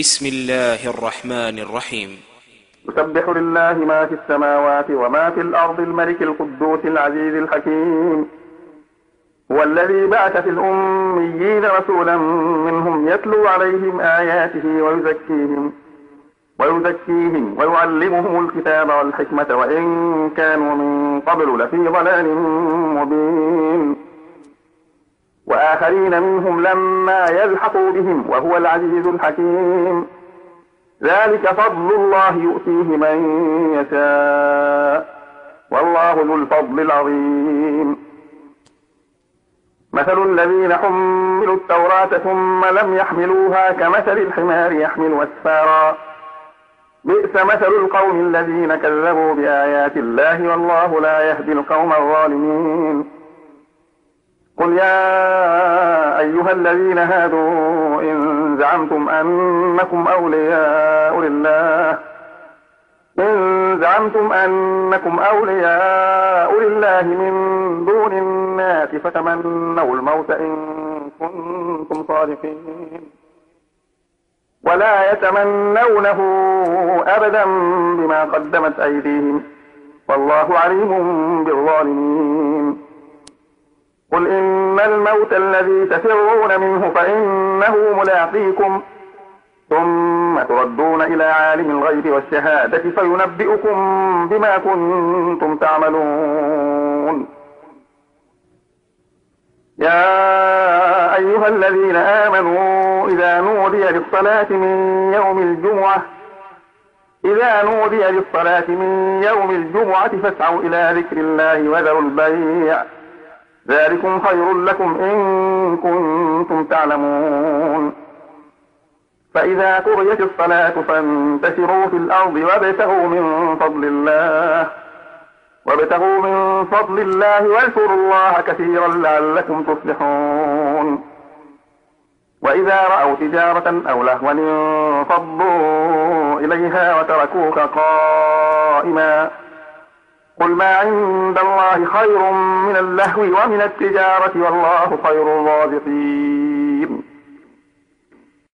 بسم الله الرحمن الرحيم. يسبح لله ما في السماوات وما في الأرض الملك القدوس العزيز الحكيم. هو الذي بعث في الأميين رسولا منهم يتلو عليهم آياته ويزكيهم ويزكيهم ويعلمهم الكتاب والحكمة وإن كانوا من قبل لفي ضلال مبين. وآخرين منهم لما يلحقوا بهم وهو العزيز الحكيم. ذلك فضل الله يؤتيه من يشاء. والله ذو الفضل العظيم. مثل الذين حملوا التوراة ثم لم يحملوها كمثل الحمار يحمل أسفارا. بئس مثل القوم الذين كذبوا بآيات الله والله لا يهدي القوم الظالمين. قل يا أيها الذين هادوا إن زعمتم أنكم أولياء لله إن زعمتم أنكم أولياء لله من دون الناس فتمنوا الموت إن كنتم صادقين ولا يتمنونه أبدا بما قدمت أيديهم والله عليم بالظالمين الموت الذي تفرون منه فإنه ملاقيكم. ثم تردون إلى عالم الغيب والشهادة فينبئكم بما كنتم تعملون. يا أيها الذين آمنوا إذا نودي للصلاة من يوم الجمعة إذا نودي للصلاة من يوم الجمعة فاسعوا إلى ذكر الله وذروا البيع. ذلكم خير لكم إن كنتم تعلمون. فإذا قضيت الصلاة فانتشروا في الأرض وابتغوا من فضل الله وابتغوا من فضل الله واذكروا الله كثيرا لعلكم تفلحون. وإذا رأوا تجارة أو لهوا انفضوا إليها وتركوك قائما. قل ما عند الله خير من اللهو ومن التجارة والله خير الرازقين.